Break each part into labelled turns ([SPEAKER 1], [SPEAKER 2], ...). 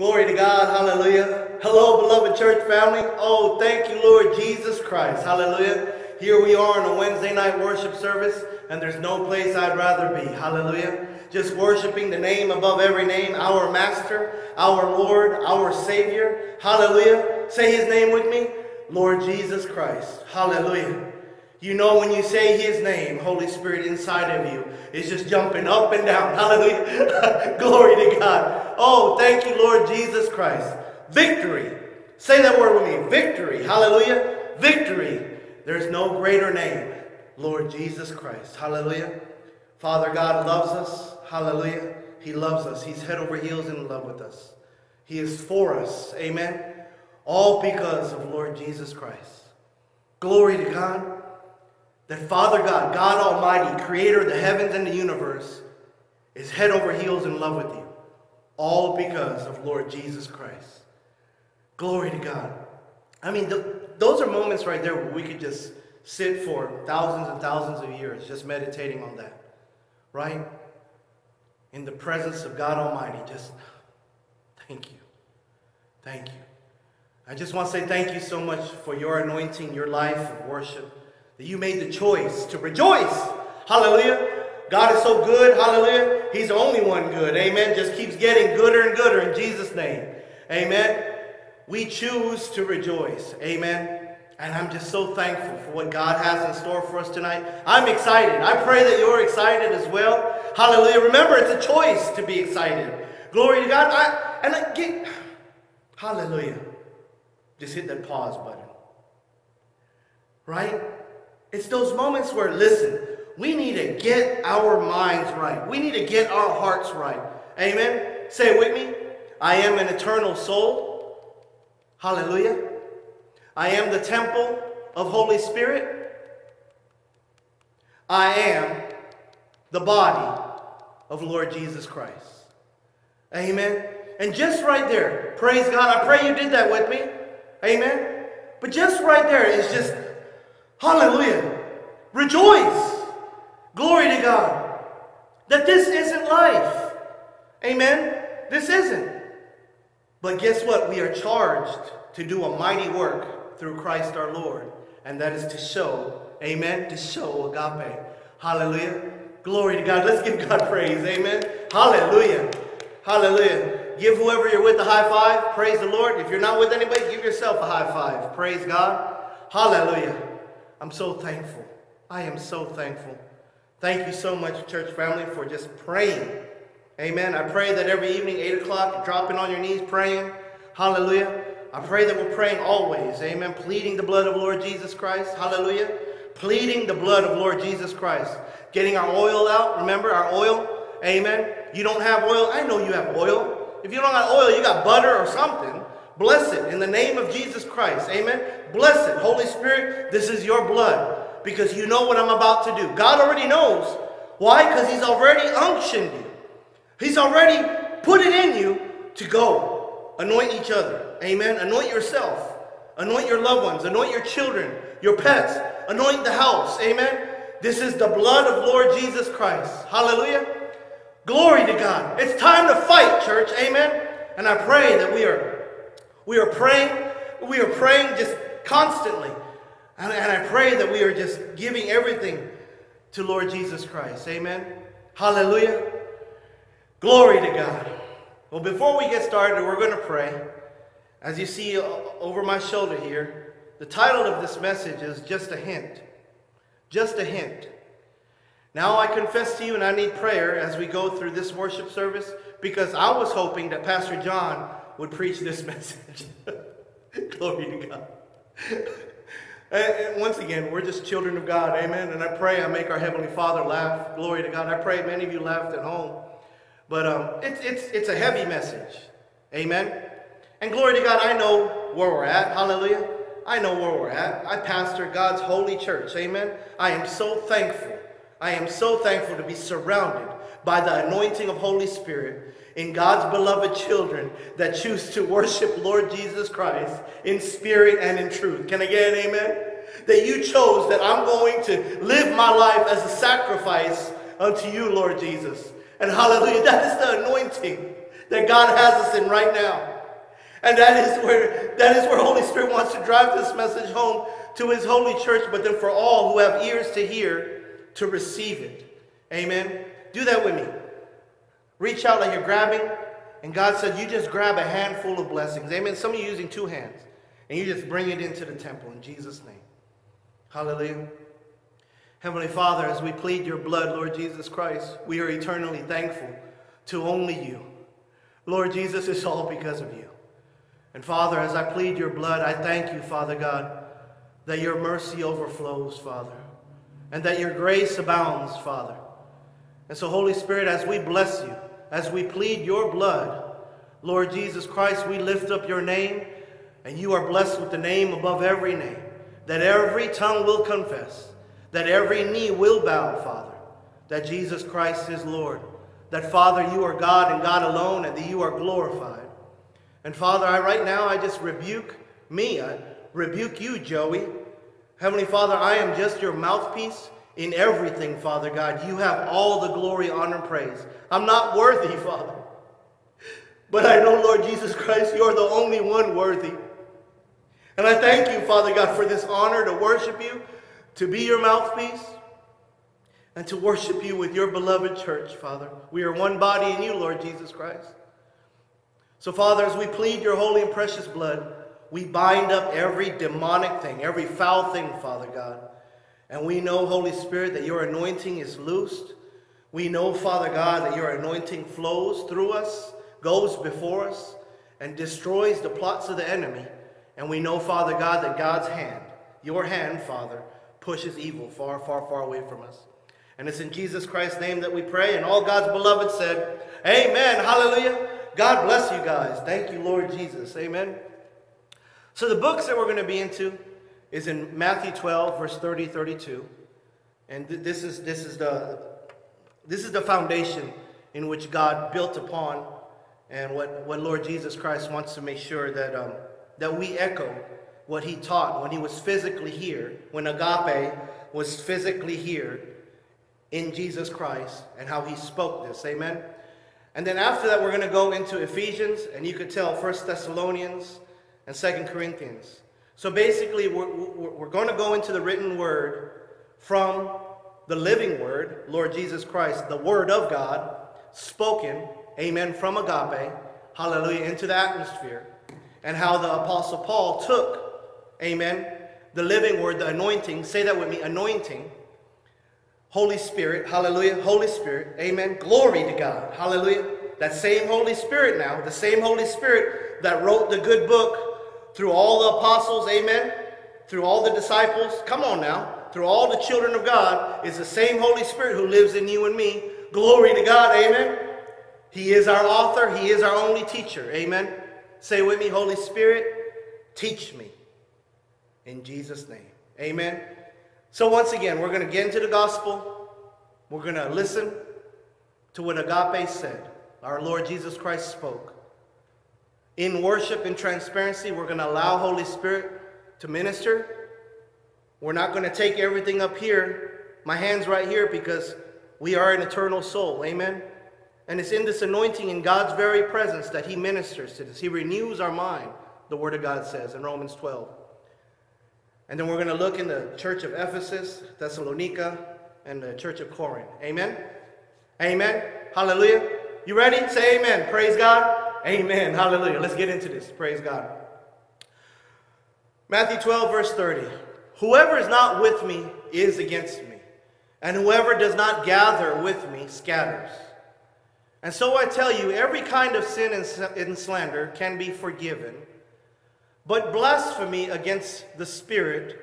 [SPEAKER 1] Glory to God. Hallelujah. Hello, beloved church family. Oh, thank you, Lord Jesus Christ. Hallelujah. Here we are in a Wednesday night worship service, and there's no place I'd rather be. Hallelujah. Just worshiping the name above every name, our Master, our Lord, our Savior. Hallelujah. Say his name with me. Lord Jesus Christ. Hallelujah. You know when you say his name, Holy Spirit inside of you is just jumping up and down. Hallelujah. Glory to God. Oh, thank you, Lord Jesus Christ. Victory. Say that word with me. Victory. Hallelujah. Victory. There's no greater name. Lord Jesus Christ. Hallelujah. Father God loves us. Hallelujah. He loves us. He's head over heels in love with us. He is for us. Amen. All because of Lord Jesus Christ. Glory to God that Father God, God Almighty, creator of the heavens and the universe, is head over heels in love with you. All because of Lord Jesus Christ. Glory to God. I mean, th those are moments right there where we could just sit for thousands and thousands of years just meditating on that. Right? In the presence of God Almighty, just thank you. Thank you. I just want to say thank you so much for your anointing, your life of worship that you made the choice to rejoice. Hallelujah. God is so good. Hallelujah. He's the only one good. Amen. Just keeps getting gooder and gooder in Jesus' name. Amen. We choose to rejoice. Amen. And I'm just so thankful for what God has in store for us tonight. I'm excited. I pray that you're excited as well. Hallelujah. Remember, it's a choice to be excited. Glory to God. I, and I get, hallelujah. Just hit that pause button. Right? It's those moments where, listen, we need to get our minds right. We need to get our hearts right. Amen? Say it with me. I am an eternal soul. Hallelujah. I am the temple of Holy Spirit. I am the body of Lord Jesus Christ. Amen. And just right there, praise God. I pray you did that with me. Amen. But just right there is just Hallelujah. Rejoice. Glory to God. That this isn't life. Amen. This isn't. But guess what? We are charged to do a mighty work through Christ our Lord. And that is to show, amen, to show agape. Hallelujah. Glory to God. Let's give God praise. Amen. Hallelujah. Hallelujah. Give whoever you're with a high five. Praise the Lord. If you're not with anybody, give yourself a high five. Praise God. Hallelujah. I'm so thankful. I am so thankful. Thank you so much, church family, for just praying. Amen. I pray that every evening, 8 o'clock, dropping on your knees praying. Hallelujah. I pray that we're praying always. Amen. Pleading the blood of Lord Jesus Christ. Hallelujah. Pleading the blood of Lord Jesus Christ. Getting our oil out. Remember our oil? Amen. You don't have oil? I know you have oil. If you don't got oil, you got butter or something. Bless it in the name of Jesus Christ. Amen. Bless it. Holy Spirit, this is your blood because you know what I'm about to do. God already knows. Why? Because He's already unctioned you. He's already put it in you to go. Anoint each other. Amen. Anoint yourself. Anoint your loved ones. Anoint your children, your pets. Anoint the house. Amen. This is the blood of Lord Jesus Christ. Hallelujah. Glory to God. It's time to fight, church. Amen. And I pray that we are we are praying, we are praying just constantly. And, and I pray that we are just giving everything to Lord Jesus Christ. Amen. Hallelujah. Glory to God. Well, before we get started, we're going to pray. As you see over my shoulder here, the title of this message is Just a Hint. Just a Hint. Now I confess to you, and I need prayer as we go through this worship service, because I was hoping that Pastor John would preach this message. Glory to God. And once again, we're just children of God, amen. And I pray I make our Heavenly Father laugh. Glory to God. I pray many of you laughed at home. But um, it's, it's, it's a heavy message, amen. And glory to God, I know where we're at, hallelujah. I know where we're at. I pastor God's holy church, amen. I am so thankful. I am so thankful to be surrounded by the anointing of Holy Spirit in God's beloved children that choose to worship Lord Jesus Christ in spirit and in truth. Can I get an amen? That you chose that I'm going to live my life as a sacrifice unto you, Lord Jesus. And hallelujah, that is the anointing that God has us in right now. And that is where that is where Holy Spirit wants to drive this message home to his holy church, but then for all who have ears to hear to receive it. Amen. Do that with me. Reach out like you're grabbing, and God said, You just grab a handful of blessings. Amen. Some of you using two hands, and you just bring it into the temple in Jesus' name. Hallelujah. Heavenly Father, as we plead your blood, Lord Jesus Christ, we are eternally thankful to only you. Lord Jesus, it's all because of you. And Father, as I plead your blood, I thank you, Father God, that your mercy overflows, Father, and that your grace abounds, Father. And so, Holy Spirit, as we bless you, as we plead your blood, Lord Jesus Christ, we lift up your name, and you are blessed with the name above every name, that every tongue will confess, that every knee will bow, Father, that Jesus Christ is Lord, that, Father, you are God and God alone, and that you are glorified. And Father, I right now I just rebuke me. I rebuke you, Joey. Heavenly Father, I am just your mouthpiece in everything, Father God. You have all the glory, honor, and praise. I'm not worthy, Father. But I know, Lord Jesus Christ, you're the only one worthy. And I thank you, Father God, for this honor to worship you, to be your mouthpiece, and to worship you with your beloved church, Father. We are one body in you, Lord Jesus Christ. So, Father, as we plead your holy and precious blood, we bind up every demonic thing, every foul thing, Father God. And we know, Holy Spirit, that your anointing is loosed. We know, Father God, that your anointing flows through us, goes before us, and destroys the plots of the enemy. And we know, Father God, that God's hand, your hand, Father, pushes evil far, far, far away from us. And it's in Jesus Christ's name that we pray. And all God's beloved said, Amen. Hallelujah. God bless you guys. Thank you, Lord Jesus. Amen. So the books that we're going to be into is in Matthew 12, verse 30, 32. And th this is this is the this is the foundation in which God built upon and what, what Lord Jesus Christ wants to make sure that um, that we echo what he taught when he was physically here, when agape was physically here in Jesus Christ and how he spoke this. Amen. And then after that, we're going to go into Ephesians, and you could tell First Thessalonians and Second Corinthians. So basically, we're, we're going to go into the written word from the living word, Lord Jesus Christ, the word of God, spoken, amen, from agape, hallelujah, into the atmosphere. And how the Apostle Paul took, amen, the living word, the anointing, say that with me, anointing, Holy Spirit, hallelujah, Holy Spirit, amen. Glory to God, hallelujah. That same Holy Spirit now, the same Holy Spirit that wrote the good book through all the apostles, amen, through all the disciples, come on now, through all the children of God, is the same Holy Spirit who lives in you and me. Glory to God, amen. He is our author, He is our only teacher, amen. Say with me, Holy Spirit, teach me. In Jesus' name, amen. So once again, we're going to get into the gospel. We're going to listen to what agape said. Our Lord Jesus Christ spoke. In worship and transparency, we're going to allow Holy Spirit to minister. We're not going to take everything up here, my hands right here, because we are an eternal soul. Amen? And it's in this anointing in God's very presence that he ministers to us. He renews our mind, the Word of God says in Romans 12. And then we're going to look in the church of Ephesus, Thessalonica, and the church of Corinth. Amen? Amen? Hallelujah. You ready? Say amen. Praise God. Amen. Hallelujah. Let's get into this. Praise God. Matthew 12, verse 30. Whoever is not with me is against me, and whoever does not gather with me scatters. And so I tell you, every kind of sin and slander can be forgiven but blasphemy against the Spirit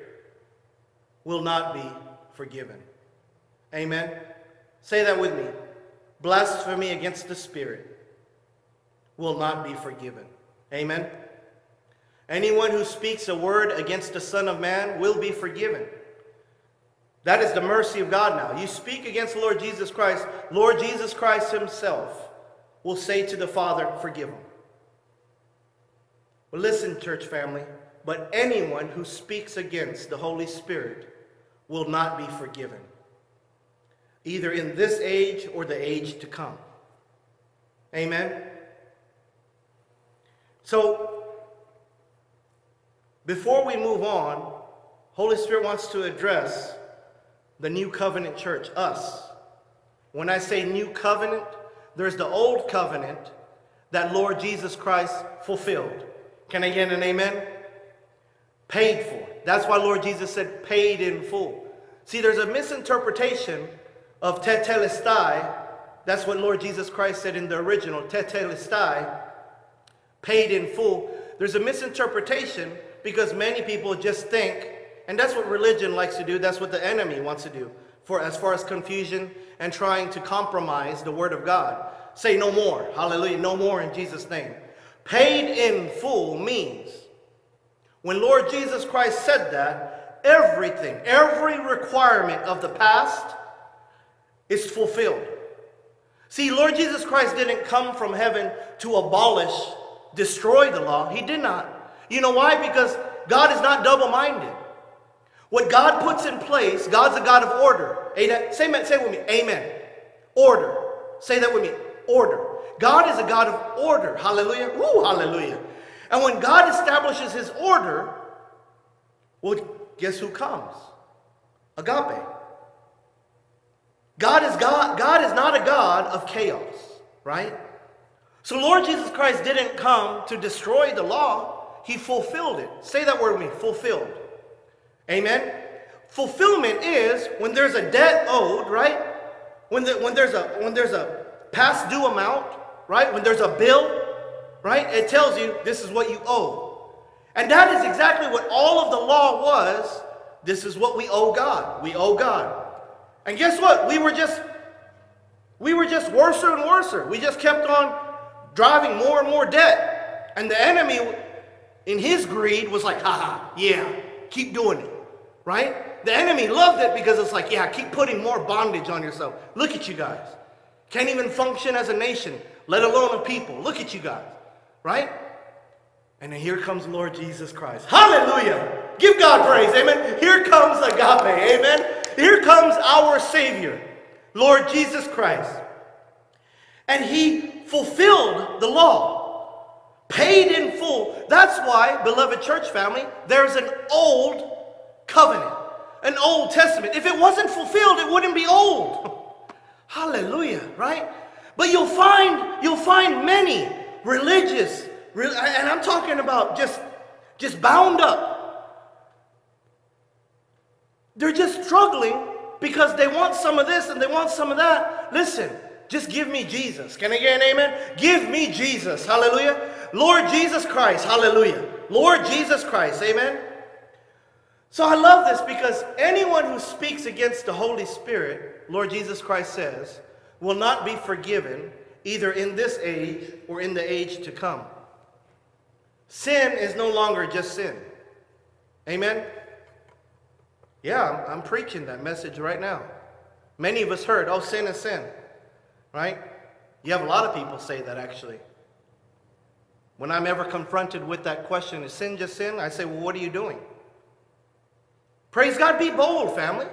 [SPEAKER 1] will not be forgiven. Amen? Say that with me. Blasphemy against the Spirit will not be forgiven. Amen? Anyone who speaks a word against the Son of Man will be forgiven. That is the mercy of God now. You speak against the Lord Jesus Christ, Lord Jesus Christ himself will say to the Father, forgive him. Well, listen, church family, but anyone who speaks against the Holy Spirit will not be forgiven, either in this age or the age to come. Amen? So, before we move on, Holy Spirit wants to address the new covenant church, us. When I say new covenant, there's the old covenant that Lord Jesus Christ fulfilled. Can I get an amen? Paid for. That's why Lord Jesus said paid in full. See, there's a misinterpretation of tetelestai. That's what Lord Jesus Christ said in the original, tetelestai, paid in full. There's a misinterpretation because many people just think, and that's what religion likes to do, that's what the enemy wants to do, for as far as confusion and trying to compromise the word of God. Say no more. Hallelujah. No more in Jesus' name. Paid in full means when Lord Jesus Christ said that, everything, every requirement of the past is fulfilled. See, Lord Jesus Christ didn't come from heaven to abolish, destroy the law. He did not. You know why? Because God is not double minded. What God puts in place, God's a God of order. Amen. Say, say with me, amen. Order. Say that with me, order. God is a God of order. Hallelujah. Woo, hallelujah. And when God establishes his order, well, guess who comes? Agape. God is God, God is not a God of chaos, right? So Lord Jesus Christ didn't come to destroy the law, he fulfilled it. Say that word with me, fulfilled. Amen. Fulfillment is when there's a debt owed, right? When, the, when there's a when there's a past due amount, right? When there's a bill, right? It tells you this is what you owe. And that is exactly what all of the law was. This is what we owe God. We owe God. And guess what? We were just we were just worser and worser. We just kept on driving more and more debt. And the enemy in his greed was like, haha, yeah, keep doing it. Right? The enemy loved it because it's like, yeah, keep putting more bondage on yourself. Look at you guys. Can't even function as a nation, let alone a people. Look at you guys. Right? And then here comes Lord Jesus Christ. Hallelujah. Give God praise. Amen. Here comes agape. Amen. Here comes our Savior, Lord Jesus Christ. And he fulfilled the law, paid in full. That's why, beloved church family, there's an old covenant, an Old Testament. If it wasn't fulfilled, it wouldn't be old. Hallelujah, right? But you'll find you'll find many religious, and I'm talking about just, just bound up. They're just struggling because they want some of this and they want some of that. Listen, just give me Jesus. Can I get an amen? Give me Jesus. Hallelujah. Lord Jesus Christ. Hallelujah. Lord Jesus Christ. Amen. So I love this because anyone who speaks against the Holy Spirit, Lord Jesus Christ says, will not be forgiven either in this age or in the age to come. Sin is no longer just sin. Amen? Yeah, I'm, I'm, preaching that message right now. Many of us heard, oh, sin is sin, right? You have a lot of people say that actually. When I'm ever confronted with that question, is sin just sin? I say, well, what are you doing? Praise God, be bold, family.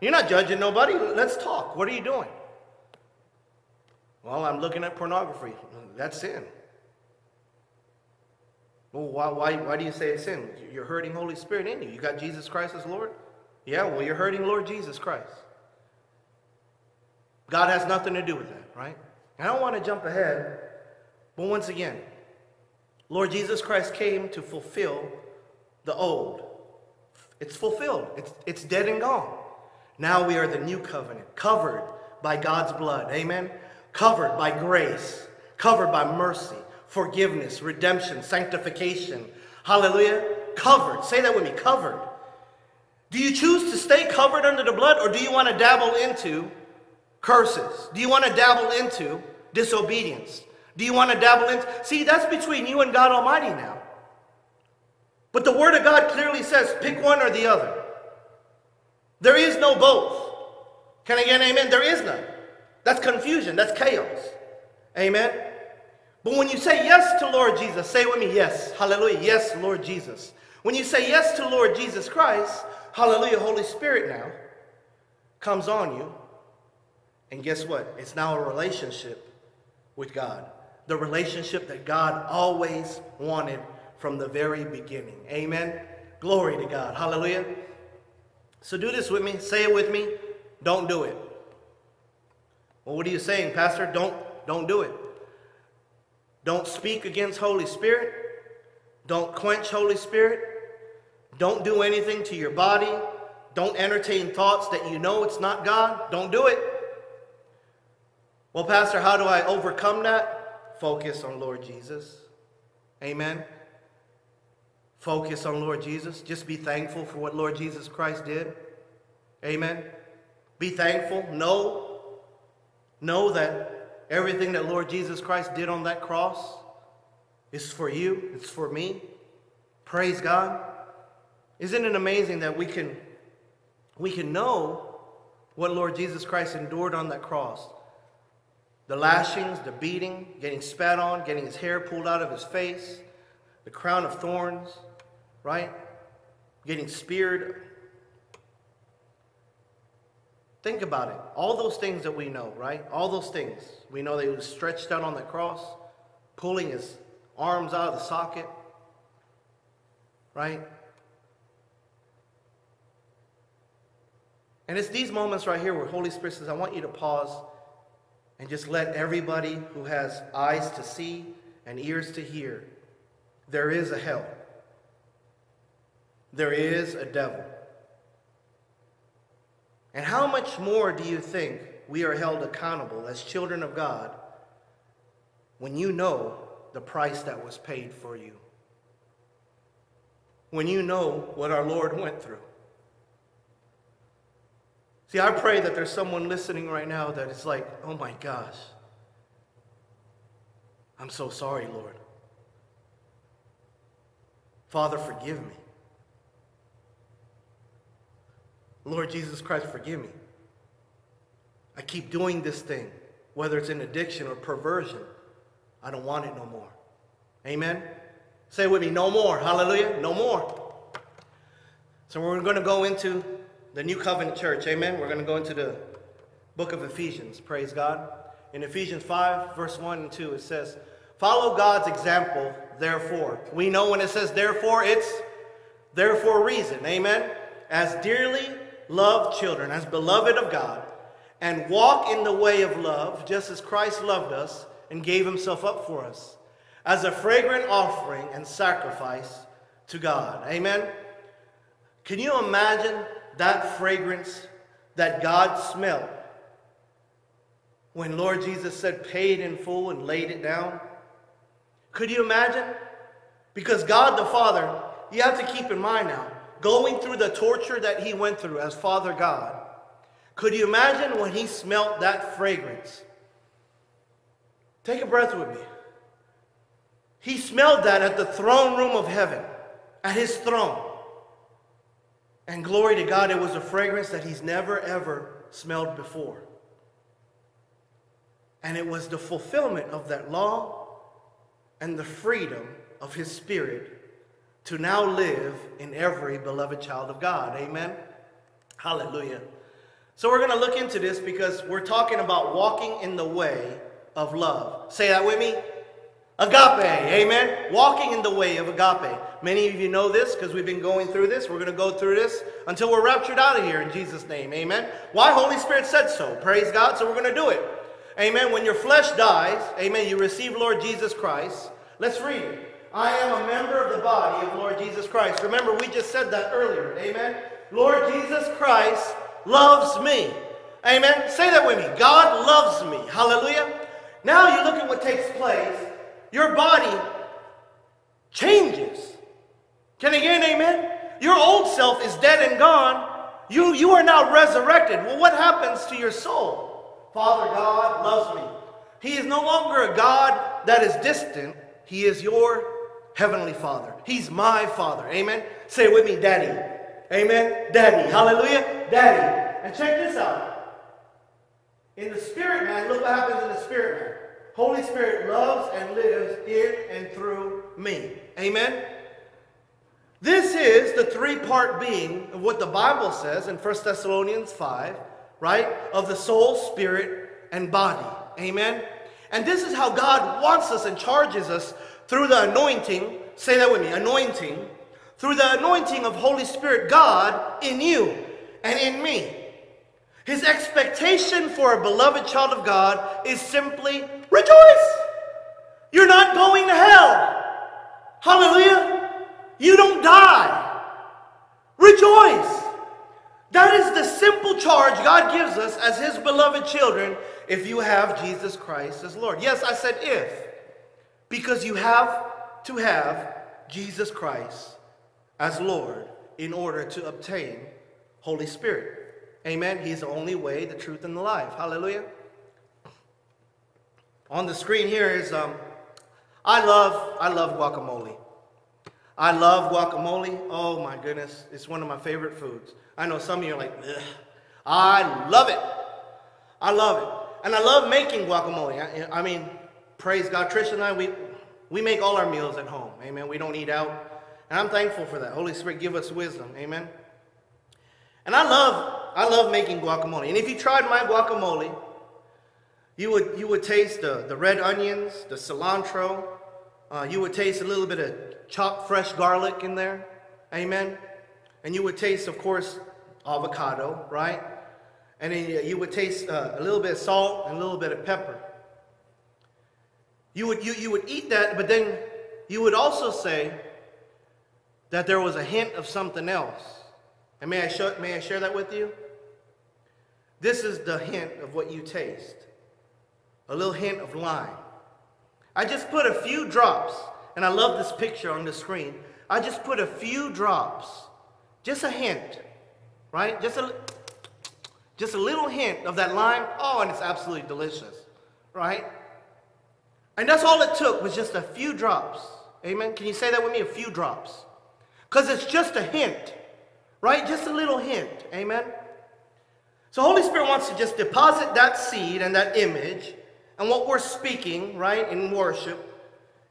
[SPEAKER 1] You're not judging nobody. Let's talk. What are you doing? Well, I'm looking at pornography. That's sin. Well, why, why, why do you say it's sin? You're hurting Holy Spirit in you. You got Jesus Christ as Lord? Yeah, well, you're hurting Lord Jesus Christ. God has nothing to do with that, right? I don't want to jump ahead, but once again, Lord Jesus Christ came to fulfill the old. It's fulfilled, it's, it's dead and gone. Now we are the new covenant, covered by God's blood. Amen? covered by grace, covered by mercy, forgiveness, redemption, sanctification. Hallelujah. Covered. Say that with me covered. Do you choose to stay covered under the blood or do you want to dabble into curses? Do you want to dabble into disobedience? Do you want to dabble into. See, that's between you and God Almighty now. But the Word of God clearly says pick one or the other. There is no both. Can I get an amen? There is none. That's confusion. That's chaos. Amen. But when you say yes to Lord Jesus, say with me, yes. Hallelujah. Yes, Lord Jesus. When you say yes to Lord Jesus Christ, hallelujah, Holy Spirit now comes on you. And guess what? It's now a relationship with God. the relationship that God always wanted from the very beginning. Amen. Glory to God. Hallelujah. So do this with me. Say it with me. Don't do it. Well, what are you saying, Pastor? Don't don't do it. Don't speak against Holy Spirit. Don't quench Holy Spirit. Don't do anything to your body. Don't entertain thoughts that you know it's not God. Don't do it. Well, Pastor, how do I overcome that? Focus on Lord Jesus. Amen. Focus on Lord Jesus. Just be thankful for what Lord Jesus Christ did. Amen. Be thankful. Know, know that everything that Lord Jesus Christ did on that cross is for you, it's for me. Praise God. Isn't it amazing that we can we can know what Lord Jesus Christ endured on that cross? The lashings, the beating, getting spat on, getting his hair pulled out of his face, the crown of thorns, right? Getting speared. Think about it. All those things that we know, right? All those things. We know that he was stretched out on the cross, pulling his arms out of the socket, right? And it's these moments right here where Holy Spirit says, I want you to pause and just let everybody who has eyes to see and ears to hear, there is a hell. There is a devil. And how much more do you think we are held accountable as children of God when you know the price that was paid for you? When you know what our Lord went through? See, I pray that there's someone listening right now that is like, oh my gosh, I'm so sorry, Lord. Father, forgive me. Lord Jesus Christ, forgive me. I keep doing this thing, whether it's an addiction or perversion. I don't want it no more. Amen? Say with me, no more. Hallelujah. No more. So we're going to go into the New Covenant Church. Amen? We're going to go into the book of Ephesians. Praise God. In Ephesians 5, verse 1 and 2, it says, Follow God's example, therefore. We know when it says therefore, it's therefore reason. Amen? As dearly loved children, as beloved of God, and walk in the way of love, just as Christ loved us and gave himself up for us, as a fragrant offering and sacrifice to God. Amen? Can you imagine that fragrance that God smelled when Lord Jesus said, paid in full and laid it down? Could you imagine? Because God the Father, you have to keep in mind now, going through the torture that he went through as Father God, could you imagine when he smelt that fragrance? Take a breath with me. He smelled that at the throne room of heaven, at his throne. And glory to God, it was a fragrance that he's never ever smelled before. And it was the fulfillment of that law and the freedom of his spirit to now live in every beloved child of God. Amen? Hallelujah. So we're going to look into this because we're talking about walking in the way of love. Say that with me. Agape, amen? Walking in the way of agape. Many of you know this because we've been going through this. We're going to go through this until we're raptured out of here in Jesus' name, amen? Why? Holy Spirit said so. Praise God. So we're going to do it. Amen. When your flesh dies, amen, you receive Lord Jesus Christ. Let's read. I am a member of the body of Lord Jesus Christ. Remember, we just said that earlier. Amen. Lord Jesus Christ loves me. Amen. Say that with me. God loves me. Hallelujah. Now you look at what takes place. Your body changes. Can I get an amen? Your old self is dead and gone. You, you are now resurrected. Well, what happens to your soul? Father God loves me. He is no longer a God that is distant. He is your Heavenly Father. He's my Father. Amen. Say it with me, Daddy. Amen. Daddy. Hallelujah. Daddy. And check this out. In the spirit man, look what happens in the spirit man. Holy Spirit loves and lives in and through me. Amen. This is the three-part being of what the Bible says in 1 Thessalonians 5, right? Of the soul, spirit, and body. Amen. And this is how God wants us and charges us through the anointing. Say that with me anointing. Through the anointing of Holy Spirit, God in you and in me. His expectation for a beloved child of God is simply rejoice. You're not going to hell. Hallelujah. You don't die. Rejoice. That is the simple charge God gives us as His beloved children if you have Jesus Christ as Lord. Yes, I said if, because you have to have Jesus Christ as Lord in order to obtain Holy Spirit. Amen. He's the only way, the truth, and the life. Hallelujah. On the screen here is um, I love I love guacamole. I love guacamole. Oh my goodness, it's one of my favorite foods. I know some of you are like, Ugh. I love it. I love it. And I love making guacamole. I, I, mean, praise God. Trish and I, we, we make all our meals at home. Amen. We don't eat out. And I'm thankful for that. Holy Spirit, give us wisdom. Amen. And I love, I love making guacamole. And if you tried my guacamole, you would, you would taste the, the red onions, the cilantro. Uh, you would taste a little bit of chopped fresh garlic in there. Amen. And you would taste, of course, avocado, right? And then you would taste uh, a little bit of salt and a little bit of pepper. You would, you, you would eat that, but then you would also say that there was a hint of something else. And may I, show, may I share that with you? This is the hint of what you taste. A little hint of lime. I just put a few drops, and I love this picture on the screen. I just put a few drops, just a hint, right? Just a, just a little hint of that lime. Oh, and it's absolutely delicious, right? And that's all it took was just a few drops. Amen. Can you say that with me? A few drops. Because it's just a hint, right? Just a little hint. Amen. So Holy Spirit wants to just deposit that seed and that image and what we're speaking, right, in worship,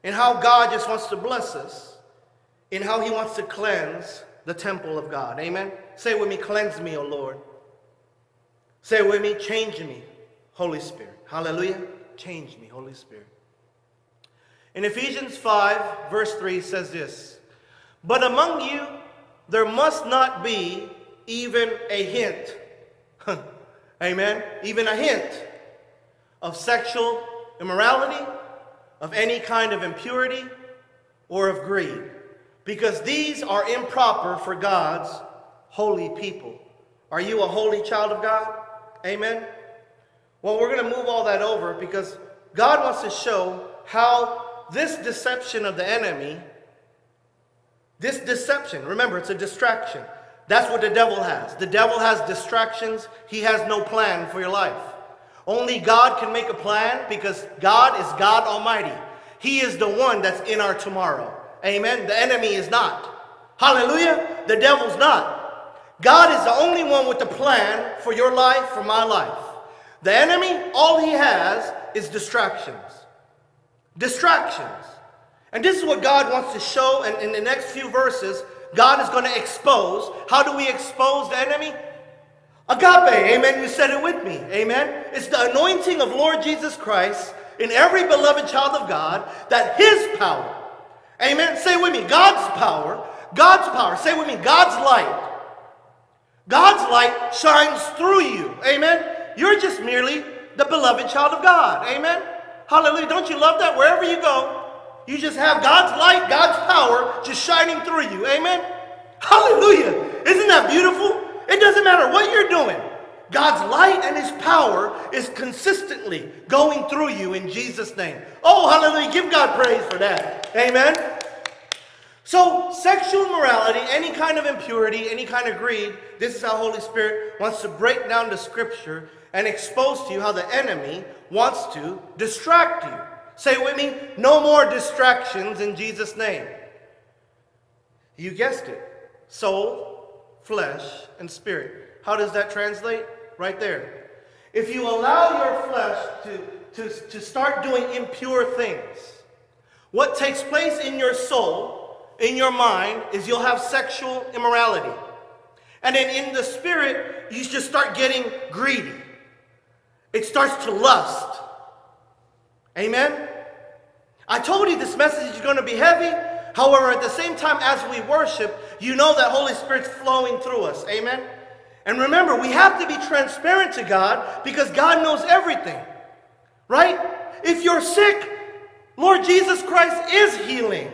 [SPEAKER 1] and how God just wants to bless us, and how He wants to cleanse the temple of God. Amen. Say with me, cleanse me, O Lord. Say with me, change me, Holy Spirit. Hallelujah. Change me, Holy Spirit. In Ephesians 5, verse 3 says this But among you there must not be even a hint. Amen. Even a hint of sexual immorality, of any kind of impurity, or of greed, because these are improper for God's holy people. Are you a holy child of God? Amen? Well, we're going to move all that over because God wants to show how this deception of the enemy, this deception, remember, it's a distraction. That's what the devil has. The devil has distractions. He has no plan for your life. Only God can make a plan because God is God Almighty. He is the one that's in our tomorrow. Amen. The enemy is not. Hallelujah. The devil's not. God is the only one with the plan for your life, for my life. The enemy, all he has is distractions. Distractions. And this is what God wants to show and in the next few verses. God is going to expose. How do we expose the enemy? Agape, amen. You said it with me, amen. It's the anointing of Lord Jesus Christ in every beloved child of God that his power, amen. Say with me, God's power, God's power. Say with me, God's light God's light shines through you. Amen. You're just merely the beloved child of God. Amen. Hallelujah. Don't you love that? Wherever you go, you just have God's light, God's power just shining through you. Amen. Hallelujah. Isn't that beautiful? It doesn't matter what you're doing. God's light and his power is consistently going through you in Jesus' name. Oh, hallelujah. Give God praise for that. Amen. So, sexual morality, any kind of impurity, any kind of greed, this is how Holy Spirit wants to break down the scripture and expose to you how the enemy wants to distract you. Say with me, no more distractions in Jesus' name. You guessed it. Soul, flesh, and spirit. How does that translate? Right there. If you allow your flesh to, to, to start doing impure things, what takes place in your soul in your mind is you'll have sexual immorality. And then in the spirit, you just start getting greedy. It starts to lust. Amen? I told you this message is going to be heavy. However, at the same time as we worship, you know that Holy Spirit's flowing through us. Amen? And remember, we have to be transparent to God because God knows everything. Right? If you're sick, Lord Jesus Christ is healing.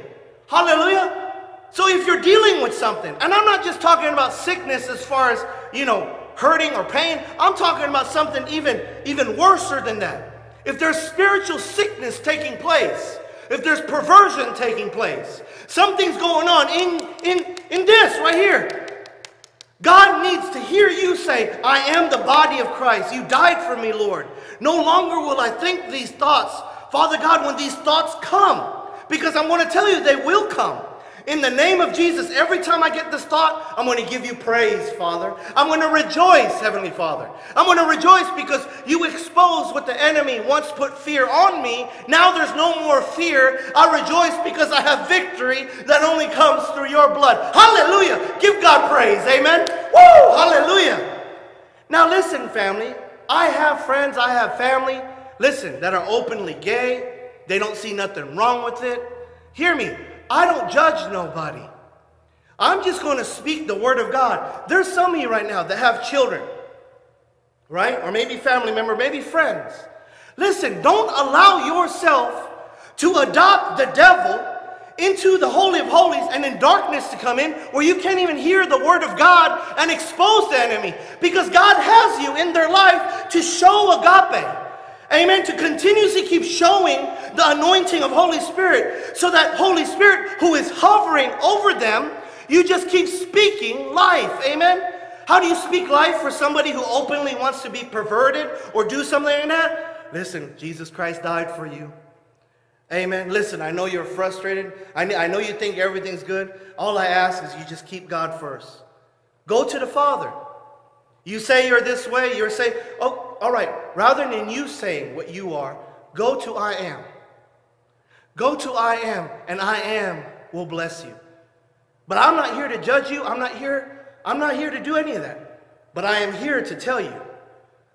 [SPEAKER 1] Hallelujah. So if you're dealing with something, and I'm not just talking about sickness as far as, you know, hurting or pain, I'm talking about something even, even worse than that. If there's spiritual sickness taking place, if there's perversion taking place, something's going on in, in, in this right here. God needs to hear you say, I am the body of Christ. You died for me, Lord. No longer will I think these thoughts. Father God, when these thoughts come, because I'm going to tell you they will come. In the name of Jesus, every time I get this thought, I'm going to give you praise, Father. I'm going to rejoice, Heavenly Father. I'm going to rejoice because you exposed what the enemy once put fear on me. Now there's no more fear. I rejoice because I have victory that only comes through your blood. Hallelujah. Give God praise. Amen. Woo! Hallelujah. Now listen, family. I have friends, I have family, listen, that are openly gay. They don't see nothing wrong with it. Hear me. I don't judge nobody. I'm just going to speak the word of God. There's some of you right now that have children, right? Or maybe family member, maybe friends. Listen, don't allow yourself to adopt the devil into the Holy of Holies and in darkness to come in where you can't even hear the Word of God and expose the enemy. Because God has you in their life to show agape. Amen. To continuously keep showing the anointing of Holy Spirit so that Holy Spirit who is hovering over them, you just keep speaking life. Amen. How do you speak life for somebody who openly wants to be perverted or do something like that? Listen, Jesus Christ died for you. Amen. Listen, I know you're frustrated. I, I know you think everything's good. All I ask is you just keep God first. Go to the Father. You say you're this way, you're saying, oh, all right. Rather than you saying what you are, go to I am. Go to I am, and I am will bless you. But I'm not here to judge you. I'm not here, I'm not here to do any of that. But I am here to tell you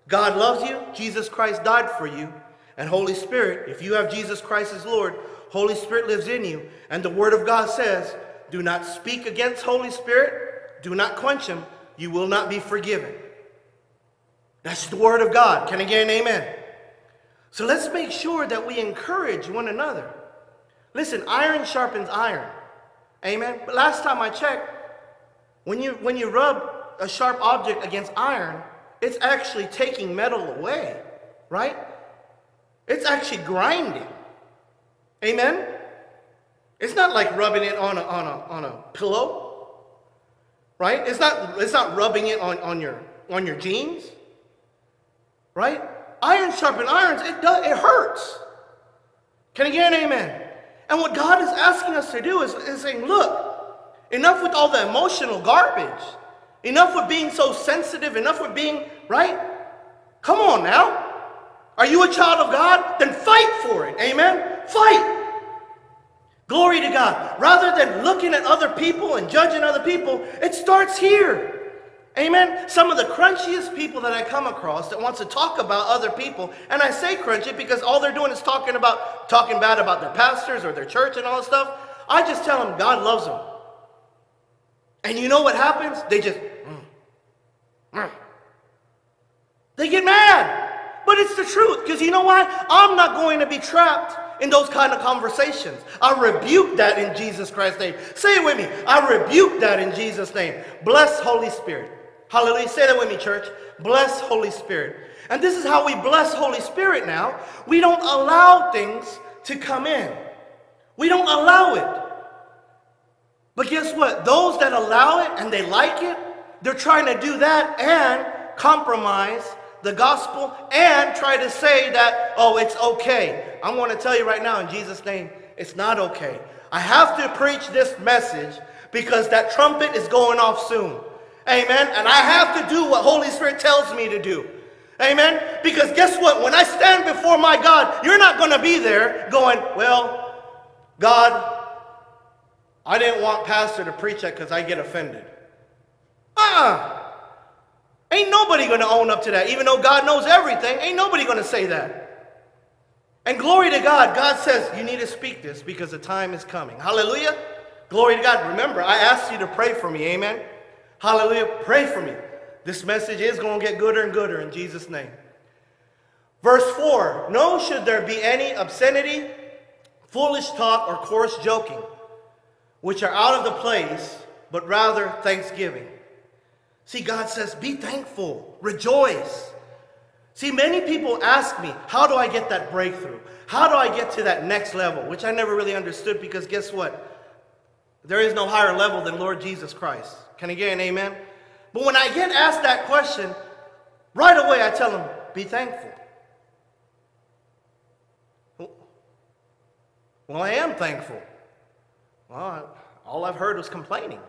[SPEAKER 1] God loves you, Jesus Christ died for you, and Holy Spirit, if you have Jesus Christ as Lord, Holy Spirit lives in you. And the Word of God says, do not speak against Holy Spirit, do not quench him, you will not be forgiven. That's the Word of God. Can I get an amen? So let's make sure that we encourage one another. Listen, iron sharpens iron. Amen. But last time I checked, when you when you rub a sharp object against iron, it's actually taking metal away, right? It's actually grinding. Amen? It's not like rubbing it on a, on a, on a pillow, right? It's not, it's not rubbing it on, on, your, on your jeans, right? Iron sharpen irons, it, does, it hurts. Can I get an amen? And what God is asking us to do is, is saying, look, enough with all the emotional garbage. Enough with being so sensitive. Enough with being, right? Come on now. Are you a child of God? Then fight for it. Amen? Fight. Glory to God. Rather than looking at other people and judging other people, it starts here. Amen. Some of the crunchiest people that I come across that wants to talk about other people, and I say crunchy because all they're doing is talking about talking bad about their pastors or their church and all that stuff. I just tell them God loves them. And you know what happens? They just mm, mm. they get mad. But it's the truth because you know why? I'm not going to be trapped in those kind of conversations. I rebuke that in Jesus Christ's name. Say it with me. I rebuke that in Jesus' name. Bless Holy Spirit. Hallelujah. Say that with me, church. Bless Holy Spirit. And this is how we bless Holy Spirit now. We don't allow things to come in. We don't allow it. But guess what? Those that allow it and they like it, they're trying to do that and compromise the gospel and try to say that, oh, it's okay. I'm going to tell you right now in Jesus' name, it's not okay. I have to preach this message because that trumpet is going off soon. Amen. And I have to do what Holy Spirit tells me to do. Amen. Because guess what? When I stand before my God, you're not going to be there going, well, God, I didn't want pastor to preach that because I get offended. Uh-uh. Ain't nobody going to own up to that. Even though God knows everything, ain't nobody going to say that. And glory to God. God says, you need to speak this because the time is coming. Hallelujah. Glory to God. Remember, I asked you to pray for me. Amen. Hallelujah. Pray for me. This message is going to get gooder and gooder in Jesus' name. Verse 4 No, should there be any obscenity, foolish talk, or coarse joking, which are out of the place, but rather thanksgiving. See, God says, Be thankful, rejoice. See, many people ask me, How do I get that breakthrough? How do I get to that next level? Which I never really understood because guess what? There is no higher level than Lord Jesus Christ. Can I get an amen? But when I get asked that question, right away I tell them, Be thankful. Well, I am thankful. Well, all I've heard was complaining.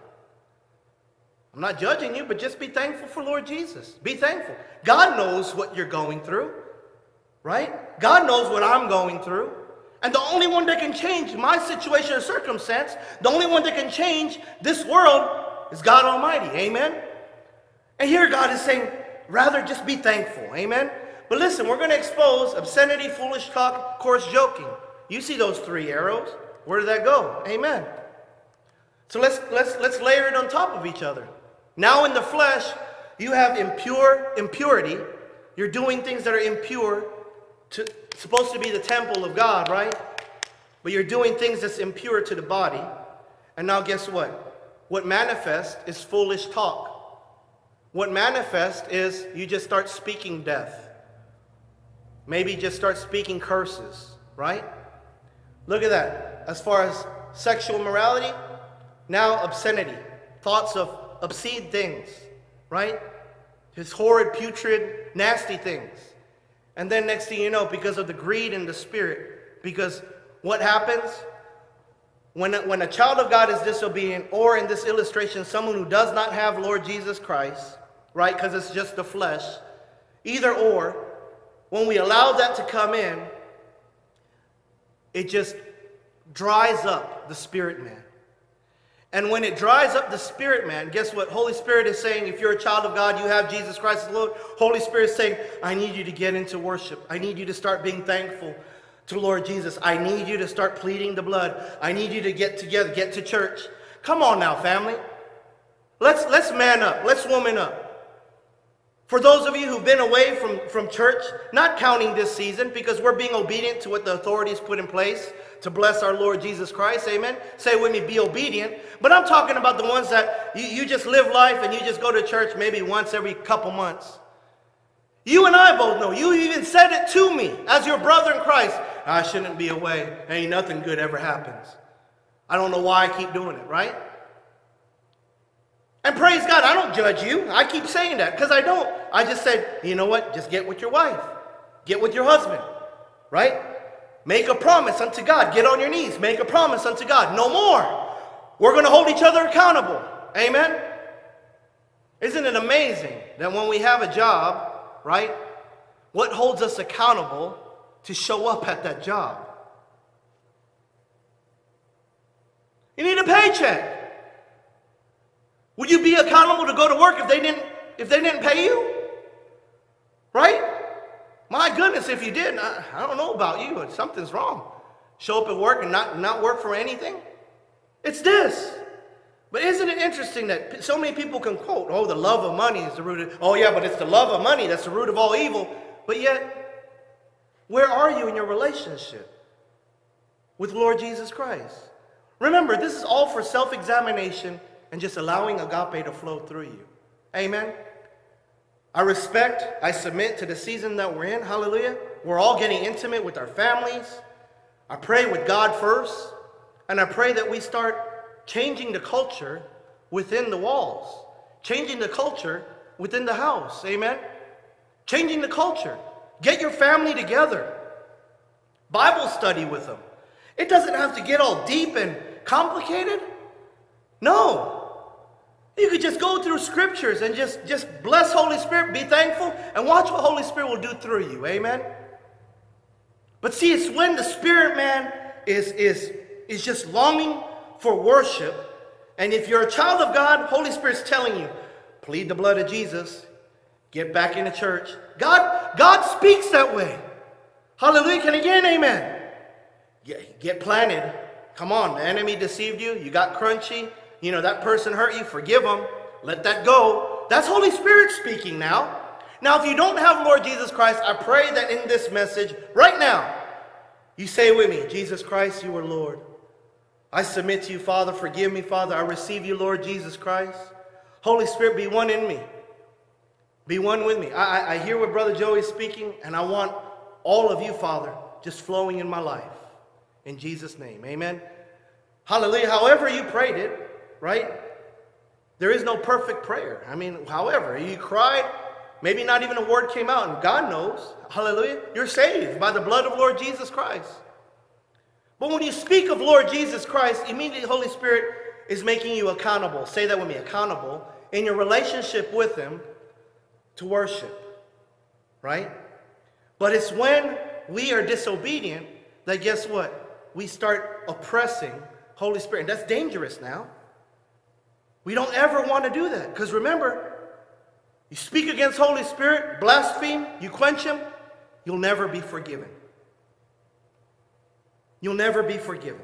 [SPEAKER 1] I'm not judging you, but just be thankful for Lord Jesus. Be thankful. God knows what you're going through, right? God knows what I'm going through. And the only one that can change my situation or circumstance, the only one that can change this world is God Almighty. Amen? And here God is saying, rather just be thankful. Amen? But listen, we're going to expose obscenity, foolish talk, coarse joking. You see those three arrows. Where did that go? Amen. So let's, let's, let's layer it on top of each other. Now in the flesh, you have impure impurity. You're doing things that are impure, to, supposed to be the temple of God, right? But you're doing things that's impure to the body. And now guess what? What manifests is foolish talk. What manifests is you just start speaking death. Maybe just start speaking curses, right? Look at that. As far as sexual morality, now obscenity, thoughts of obscene things, right? His horrid, putrid, nasty things. And then next thing you know, because of the greed in the spirit, because what happens? When a, when a child of God is disobedient, or in this illustration, someone who does not have Lord Jesus Christ, right? Because it's just the flesh, either or, when we allow that to come in, it just dries up the spirit man. And when it dries up the spirit man, guess what? Holy Spirit is saying, if you're a child of God, you have Jesus Christ as Lord. Holy Spirit is saying, I need you to get into worship. I need you to start being thankful to Lord Jesus. I need you to start pleading the blood. I need you to get together, get to church. Come on now, family. Let's, let's man up. Let's woman up. For those of you who've been away from, from church, not counting this season because we're being obedient to what the authorities put in place to bless our Lord Jesus Christ, amen? Say with me, be obedient. But I'm talking about the ones that you, you just live life and you just go to church maybe once every couple months. You and I both know, you even said it to me as your brother in Christ. I shouldn't be away. Ain't nothing good ever happens. I don't know why I keep doing it, right? And praise God, I don't judge you. I keep saying that because I don't. I just said, you know what? Just get with your wife, get with your husband, right? Make a promise unto God. Get on your knees. Make a promise unto God. No more. We're going to hold each other accountable. Amen? Isn't it amazing that when we have a job, right, what holds us accountable to show up at that job? You need a paycheck. Would you be accountable to go to work if they didn't if they didn't pay you? Right? My goodness, if you did, I, I don't know about you, but something's wrong. Show up at work and not, not work for anything? It's this. But isn't it interesting that so many people can quote, oh, the love of money is the root of, oh, yeah, but it's the love of money that's the root of all evil. But yet, where are you in your relationship with Lord Jesus Christ? Remember, this is all for self examination and just allowing agape to flow through you. Amen. I respect, I submit to the season that we're in. Hallelujah. We're all getting intimate with our families. I pray with God first, and I pray that we start changing the culture within the walls, changing the culture within the house. Amen. Changing the culture. Get your family together. Bible study with them. It doesn't have to get all deep and complicated. No. You could just go through scriptures and just, just bless Holy Spirit, be thankful, and watch what Holy Spirit will do through you. Amen. But see, it's when the spirit man is, is, is just longing for worship. And if you're a child of God, Holy Spirit's telling you, plead the blood of Jesus, get back into church. God, God speaks that way. Hallelujah. Can I get an amen? Get, get planted. Come on, the enemy deceived you. You got crunchy. You know, that person hurt you. Forgive them. Let that go. That's Holy Spirit speaking now. Now, if you don't have Lord Jesus Christ, I pray that in this message, right now, you say with me, Jesus Christ, you are Lord. I submit to you, Father. Forgive me, Father. I receive you, Lord Jesus Christ. Holy Spirit, be one in me. Be one with me. I, I, hear what Brother Joey is speaking, and I want all of you, Father, just flowing in my life. In Jesus' name. Amen. Hallelujah. However, you prayed it, right? There is no perfect prayer. I mean, however, you cried, maybe not even a word came out, and God knows. Hallelujah. You're saved by the blood of Lord Jesus Christ. But when you speak of Lord Jesus Christ, immediately Holy Spirit is making you accountable. Say that with me accountable in your relationship with Him to worship, right? But it's when we are disobedient that guess what? We start oppressing Holy Spirit. And that's dangerous now. We don't ever want to do that. Because remember, you speak against Holy Spirit, blaspheme, you quench him, you'll never be forgiven. You'll never be forgiven.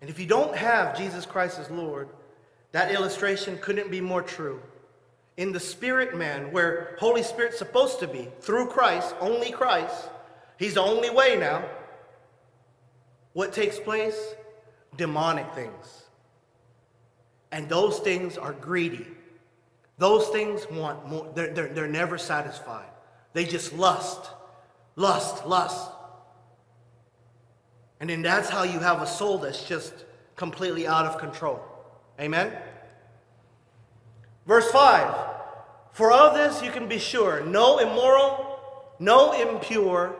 [SPEAKER 1] And if you don't have Jesus Christ as Lord, that illustration couldn't be more true. In the spirit man, where Holy Spirit's supposed to be, through Christ, only Christ, He's the only way now. What takes place? Demonic things. And those things are greedy. Those things want more. They're, they're, they're never satisfied. They just lust, lust, lust. And then that's how you have a soul that's just completely out of control. Amen? Verse 5 For of this you can be sure no immoral, no impure,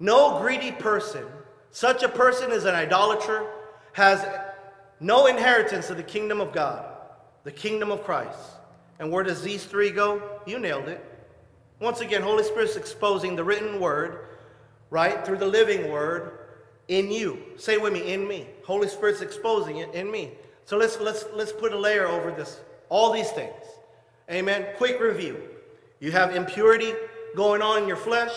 [SPEAKER 1] no greedy person, such a person is an idolater, has no inheritance of the kingdom of God, the kingdom of Christ. And where does these three go? You nailed it. Once again, Holy Spirit's exposing the written word, right, through the living word, in you. Say with me, in me. Holy Spirit's exposing it in me. So let's let's let's put a layer over this. All these things. Amen. Quick review. You have impurity going on in your flesh,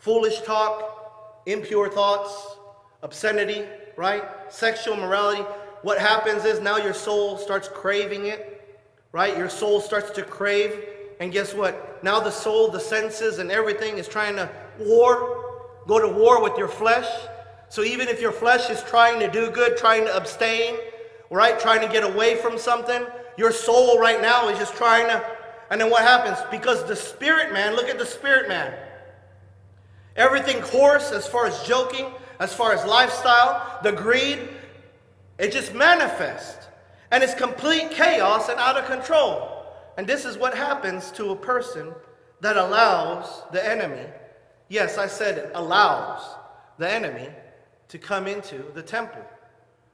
[SPEAKER 1] foolish talk, impure thoughts, obscenity, right? Sexual morality. What happens is now your soul starts craving it, right? Your soul starts to crave. And guess what? Now the soul, the senses, and everything is trying to war, go to war with your flesh. So even if your flesh is trying to do good, trying to abstain, right, trying to get away from something, your soul right now is just trying to. And then what happens? Because the spirit man, look at the spirit man. Everything coarse as far as joking, as far as lifestyle, the greed, it just manifests. And it's complete chaos and out of control. And this is what happens to a person that allows the enemy, yes, I said it, allows the enemy to come into the temple.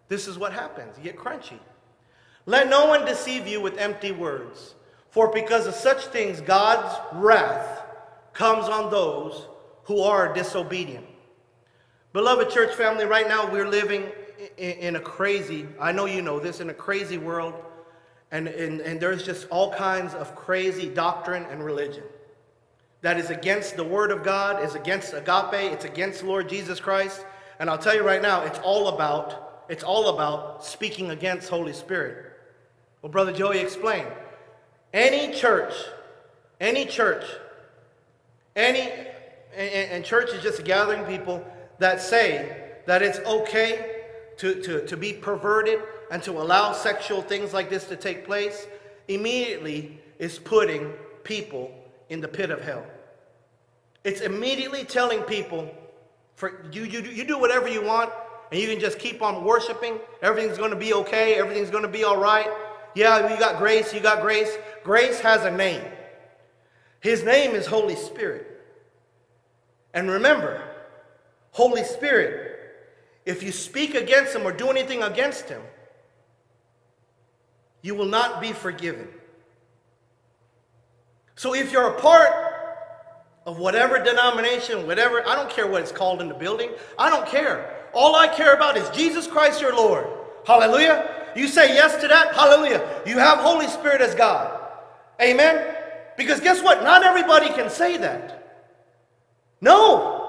[SPEAKER 1] This is what happens. You get crunchy. Let no one deceive you with empty words, for because of such things God's wrath comes on those who are disobedient. Beloved church family, right now we're living in a crazy, I know you know this, in a crazy world, and, and, and there's just all kinds of crazy doctrine and religion that is against the Word of God, is against agape, it's against Lord Jesus Christ, and I'll tell you right now, it's all about, it's all about speaking against Holy Spirit. Well, Brother Joey explained. Any church, any church, any, and, and church is just a gathering people that say that it's okay to, to, to be perverted and to allow sexual things like this to take place, immediately is putting people in the pit of hell. It's immediately telling people for you, you, you do whatever you want, and you can just keep on worshiping. Everything's going to be okay. Everything's going to be all right. Yeah, you got grace. You got grace. Grace has a name. His name is Holy Spirit. And remember, Holy Spirit, if you speak against him or do anything against him, you will not be forgiven. So if you're a part of whatever denomination, whatever, I don't care what it's called in the building. I don't care. All I care about is Jesus Christ your Lord. Hallelujah. You say yes to that? Hallelujah. You have Holy Spirit as God. Amen. Because guess what? Not everybody can say that. No.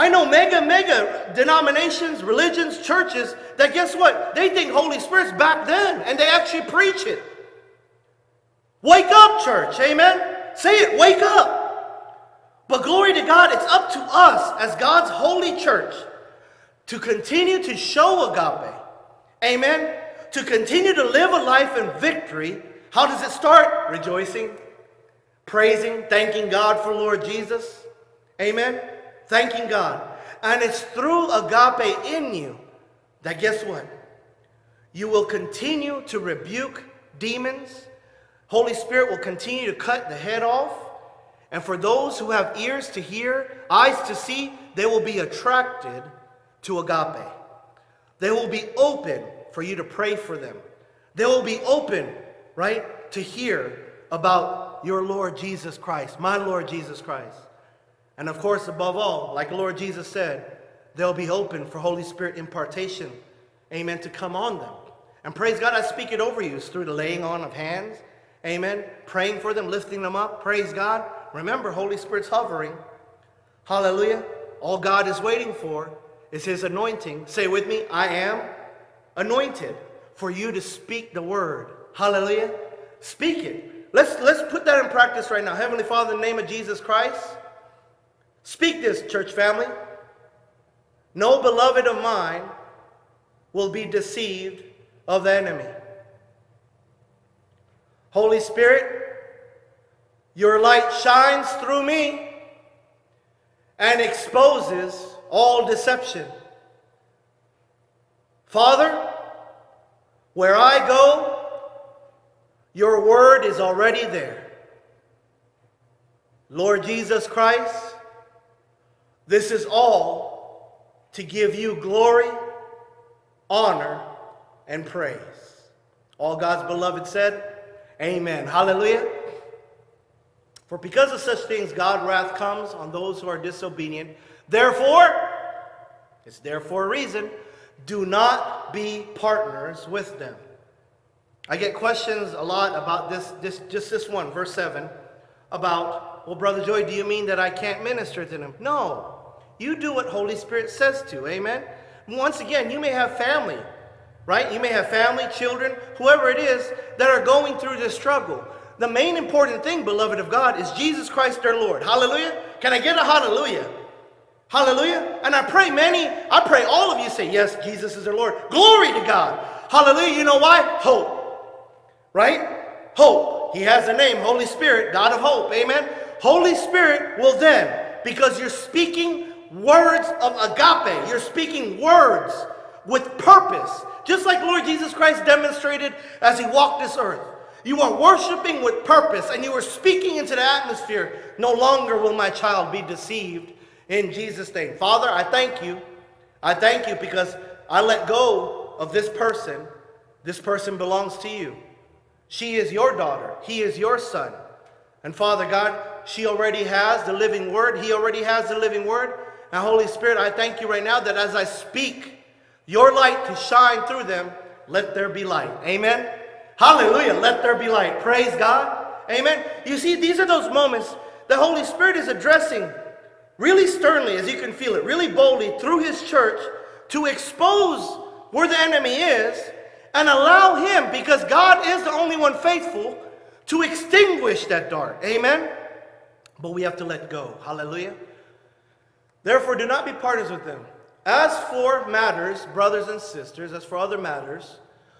[SPEAKER 1] I know mega, mega denominations, religions, churches that guess what? They think Holy Spirit's back then and they actually preach it. Wake up, church. Amen. Say it, wake up. But glory to God, it's up to us as God's holy church to continue to show agape. Amen. To continue to live a life in victory. How does it start? Rejoicing, praising, thanking God for Lord Jesus. Amen. Thanking God. And it's through agape in you that guess what? You will continue to rebuke demons. Holy Spirit will continue to cut the head off. And for those who have ears to hear, eyes to see, they will be attracted to agape. They will be open for you to pray for them. They will be open, right, to hear about your Lord Jesus Christ, my Lord Jesus Christ. And of course, above all, like the Lord Jesus said, they'll be open for Holy Spirit impartation, amen, to come on them. And praise God, I speak it over you through the laying on of hands, amen, praying for them, lifting them up. Praise God. Remember, Holy Spirit's hovering. Hallelujah. All God is waiting for is His anointing. Say with me, I am anointed for you to speak the word. Hallelujah. Speak it. Let's, let's put that in practice right now. Heavenly Father, in the name of Jesus Christ, Speak this, church family. No beloved of mine will be deceived of the enemy. Holy Spirit, your light shines through me and exposes all deception. Father, where I go, your word is already there. Lord Jesus Christ, this is all to give you glory, honor, and praise. All God's beloved said, Amen. Hallelujah. For because of such things, God's wrath comes on those who are disobedient. Therefore, it's there for a reason, do not be partners with them. I get questions a lot about this, this just this one, verse 7, about, well, Brother Joey, do you mean that I can't minister to them? No. You do what Holy Spirit says to. Amen. Once again, you may have family, right? You may have family, children, whoever it is that are going through this struggle. The main important thing, beloved of God, is Jesus Christ our Lord. Hallelujah. Can I get a hallelujah? Hallelujah. And I pray many, I pray all of you say, Yes, Jesus is our Lord. Glory to God. Hallelujah. You know why? Hope. Right? Hope. He has a name, Holy Spirit, God of hope. Amen. Holy Spirit will then, because you're speaking words of agape. You're speaking words with purpose, just like Lord Jesus Christ demonstrated as he walked this earth. You are worshiping with purpose and you are speaking into the atmosphere. No longer will my child be deceived in Jesus' name. Father, I thank you. I thank you because I let go of this person. This person belongs to you. She is your daughter. He is your son. And Father God, she already has the living word. He already has the living word. And Holy Spirit, I thank you right now that as I speak your light to shine through them, let there be light. Amen. Hallelujah. Let there be light. Praise God. Amen. You see, these are those moments the Holy Spirit is addressing really sternly, as you can feel it, really boldly through his church to expose where the enemy is and allow him, because God is the only one faithful, to extinguish that dart. Amen. But we have to let go. Hallelujah. Therefore, do not be partners with them. As for matters, brothers and sisters, as for other matters,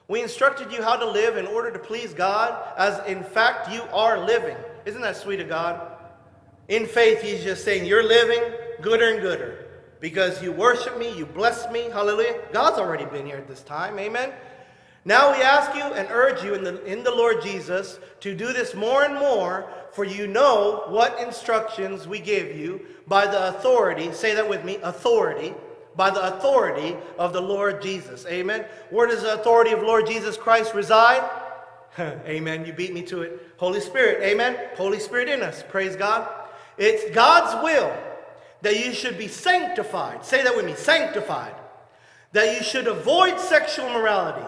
[SPEAKER 1] we instructed you how to live in order to please God, as in fact you are living. Isn't that sweet of God? In faith, He's just saying, You're living gooder and gooder because you worship me, you bless me. Hallelujah. God's already been here at this time. Amen. Now we ask you and urge you in the, in the Lord Jesus to do this more and more, for you know what instructions we give you by the authority, say that with me, authority, by the authority of the Lord Jesus. Amen. Where does the authority of Lord Jesus Christ reside? Amen. You beat me to it. Holy Spirit. Amen. Holy Spirit in us. Praise God. It's God's will that you should be sanctified. Say that with me sanctified. That you should avoid sexual morality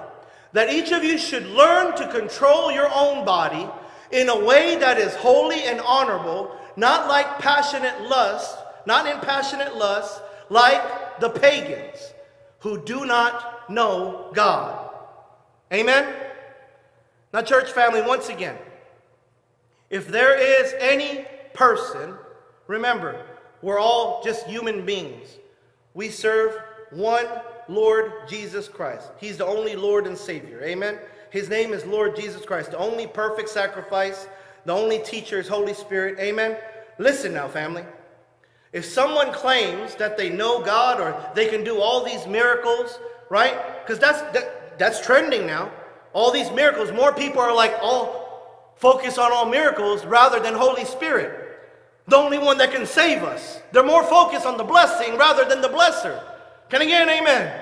[SPEAKER 1] that each of you should learn to control your own body in a way that is holy and honorable, not like passionate lust, not in passionate lust, like the pagans who do not know God. Amen? Now, church family, once again, if there is any person, remember, we're all just human beings. We serve one Lord Jesus Christ. He's the only Lord and Savior. Amen? His name is Lord Jesus Christ, the only perfect sacrifice, the only teacher is Holy Spirit. Amen? Listen now, family. If someone claims that they know God or they can do all these miracles, right? Because that's, that, that's trending now. All these miracles, more people are like all focus on all miracles rather than Holy Spirit, the only one that can save us. They're more focused on the blessing rather than the blesser. Can I get an amen?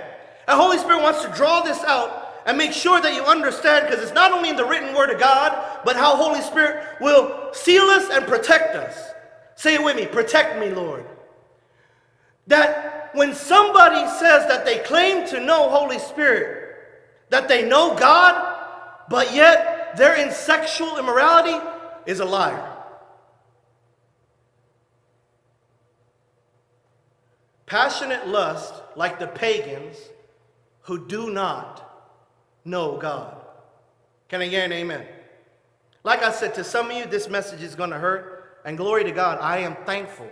[SPEAKER 1] And Holy Spirit wants to draw this out and make sure that you understand because it's not only in the written word of God, but how Holy Spirit will seal us and protect us. Say it with me protect me, Lord. That when somebody says that they claim to know Holy Spirit, that they know God, but yet they're in sexual immorality is a liar. Passionate lust, like the pagans who do not know God. Can I get an amen? Like I said, to some of you, this message is going to hurt. And glory to God, I am thankful.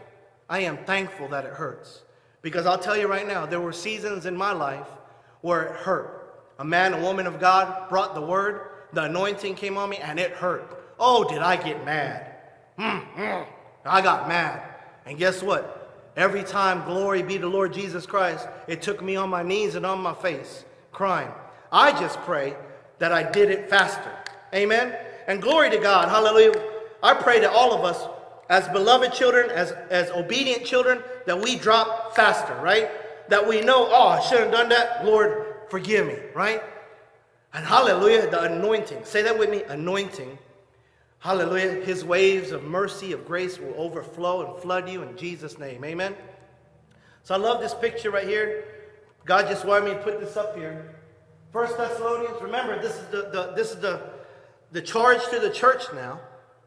[SPEAKER 1] I am thankful that it hurts. Because I'll tell you right now, there were seasons in my life where it hurt a man, a woman of God brought the word, the anointing came on me, and it hurt. Oh, did I get mad? Mm, mm. I got mad. And guess what? Every time, glory be to Lord Jesus Christ, it took me on my knees and on my face, crying. I just pray that I did it faster. Amen? And glory to God. Hallelujah. I pray that all of us, as beloved children, as, as obedient children, that we drop faster, right? That we know, oh, I shouldn't have done that. Lord, forgive me, right? And hallelujah, the anointing. Say that with me anointing. Hallelujah. His waves of mercy, of grace will overflow and flood you in Jesus' name. Amen. So I love this picture right here. God just wanted me to put this up here. First Thessalonians, remember, this is the, the this is the, the charge to the church now.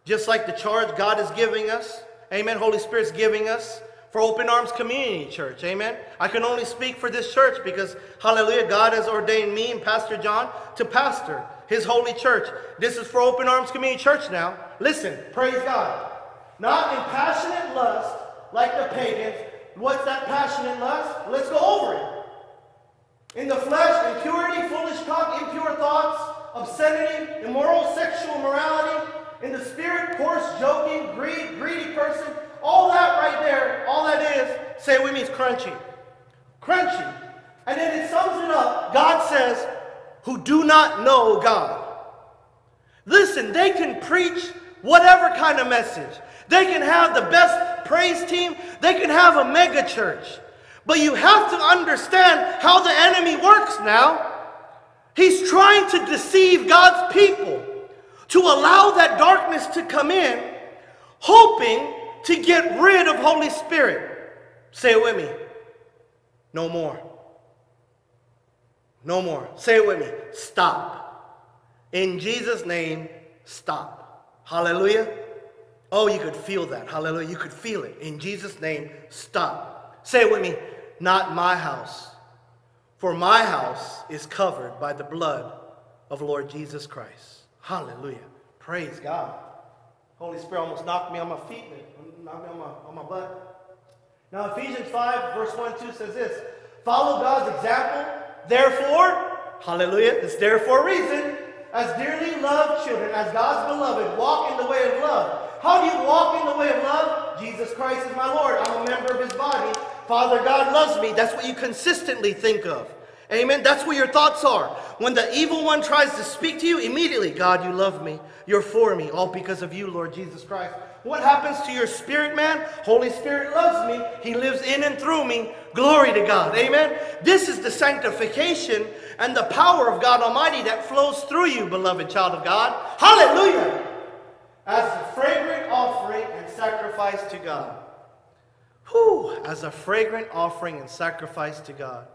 [SPEAKER 1] Just like the charge God is giving us. Amen. Holy Spirit's giving us for Open Arms Community Church. Amen. I can only speak for this church because, hallelujah, God has ordained me and Pastor John to pastor his holy church. This is for Open Arms Community Church now. Listen, praise God. Not in passionate lust like the pagans. What's that passionate lust? Let's go over it. In the flesh, impurity, foolish talk, impure thoughts, obscenity, immoral sexual morality. In the spirit, coarse joking, greed, greedy person, all that right there, all that is, say with me, is crunchy. Crunchy. And then it sums it up. God says, who do not know God. Listen, they can preach whatever kind of message. They can have the best praise team. They can have a mega church. But you have to understand how the enemy works now. He's trying to deceive God's people to allow that darkness to come in, hoping to get rid of Holy Spirit. Say it with me. No more. No more. Say it with me. Stop. In Jesus' name, stop. Hallelujah. Oh, you could feel that. Hallelujah. You could feel it. In Jesus' name, stop. Say it with me. Not my house. For my house is covered by the blood of Lord Jesus Christ. Hallelujah. Praise God. Holy Spirit almost knocked me on my feet, knocked me on my, on my butt. Now, Ephesians 5, verse 1 2 says this Follow God's example, therefore, hallelujah, it's there for a reason, as dearly loved children, as God's beloved, walk in the way of love. How do you walk in the way of love? Jesus Christ is my Lord. I'm a member of his body. Father God loves me. That's what you consistently think of. Amen. That's what your thoughts are. When the evil one tries to speak to you, immediately, God, you love me. You're for me. All because of you, Lord Jesus Christ. What happens to your spirit, man? Holy Spirit loves me. He lives in and through me. Glory to God. Amen. This is the sanctification and the power of God Almighty that flows through you, beloved child of God. Hallelujah. As a fragrant offering and sacrifice to God. Whew, as a fragrant offering and sacrifice to God.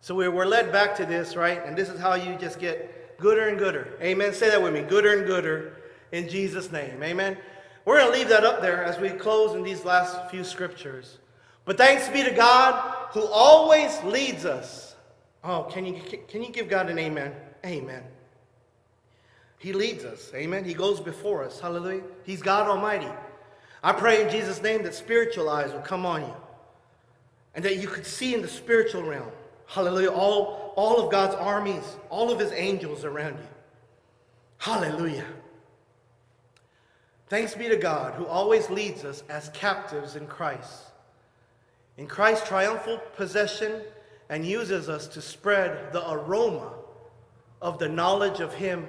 [SPEAKER 1] So we're, we're led back to this, right? And this is how you just get gooder and gooder. Amen. Say that with me. Gooder and gooder in Jesus' name. Amen. We're going to leave that up there as we close in these last few scriptures. But thanks be to God who always leads us. Oh, can you, can you give God an amen? Amen. He leads us. Amen. He goes before us. Hallelujah. He's God Almighty. I pray in Jesus' name that spiritual eyes will come on you and that you could see in the spiritual realm. Hallelujah. All, all of God's armies, all of his angels around you. Hallelujah. Thanks be to God who always leads us as captives in Christ. In Christ's triumphal possession and uses us to spread the aroma of the knowledge of him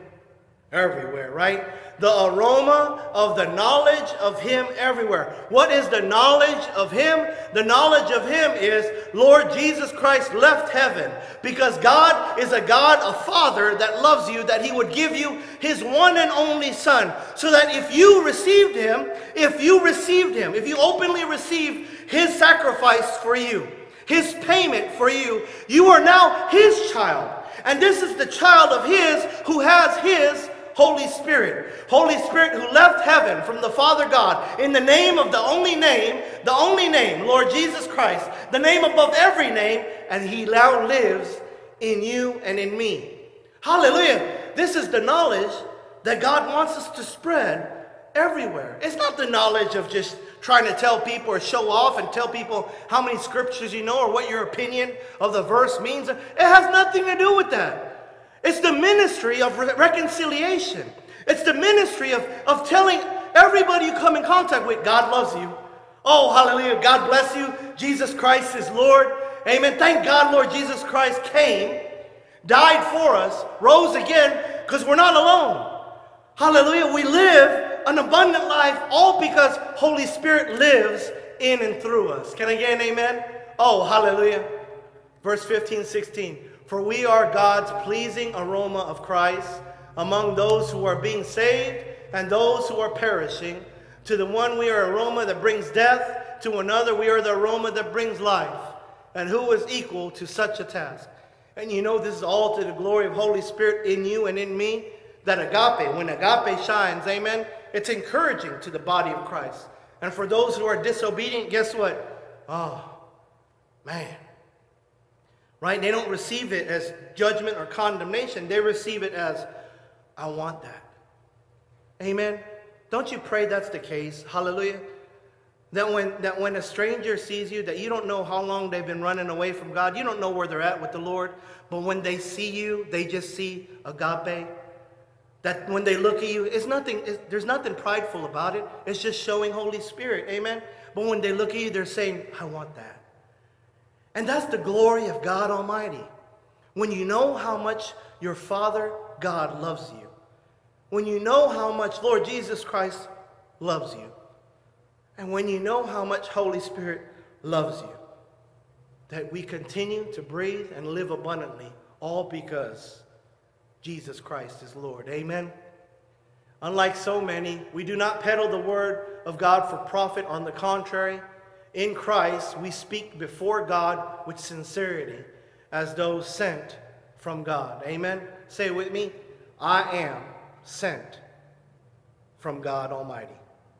[SPEAKER 1] everywhere, right? The aroma of the knowledge of Him everywhere. What is the knowledge of Him? The knowledge of Him is Lord Jesus Christ left heaven because God is a God, a Father that loves you, that He would give you His one and only Son. So that if you received Him, if you received Him, if you openly received His sacrifice for you, His payment for you, you are now His child. And this is the child of His who has His Holy Spirit. Holy Spirit who left heaven from the Father God in the name of the only name, the only name, Lord Jesus Christ, the name above every name, and he now lives in you and in me. Hallelujah. This is the knowledge that God wants us to spread everywhere. It's not the knowledge of just trying to tell people or show off and tell people how many scriptures you know or what your opinion of the verse means. It has nothing to do with that. It's the ministry of re- reconciliation. It's the ministry of, of telling everybody you come in contact with, God loves you. Oh, hallelujah. God bless you. Jesus Christ is Lord. Amen. Thank God, Lord Jesus Christ came, died for us, rose again, because we're not alone. Hallelujah. We live an abundant life all because Holy Spirit lives in and through us. Can I get an amen? Oh, hallelujah. Verse 15, 16. For we are God's pleasing aroma of Christ among those who are being saved and those who are perishing. To the one we are aroma that brings death, to another we are the aroma that brings life. And who is equal to such a task? And you know this is all to the glory of Holy Spirit in you and in me. That agape, when agape shines, amen, it's encouraging to the body of Christ. And for those who are disobedient, guess what? Oh, man, right? They don't receive it as judgment or condemnation. They receive it as, I want that. Amen. Don't you pray that's the case? Hallelujah. That when, that when a stranger sees you, that you don't know how long they've been running away from God, you don't know where they're at with the Lord, but when they see you, they just see agape. That when they look at you, it's nothing, it's, there's nothing prideful about it. It's just showing Holy Spirit. Amen. But when they look at you, they're saying, I want that. And that's the glory of God Almighty. When you know how much your Father God loves you, when you know how much Lord Jesus Christ loves you, and when you know how much Holy Spirit loves you, that we continue to breathe and live abundantly, all because Jesus Christ is Lord. Amen. Unlike so many, we do not peddle the word of God for profit. On the contrary, in Christ, we speak before God with sincerity, as though sent from God. Amen? Say with me I am sent from God Almighty.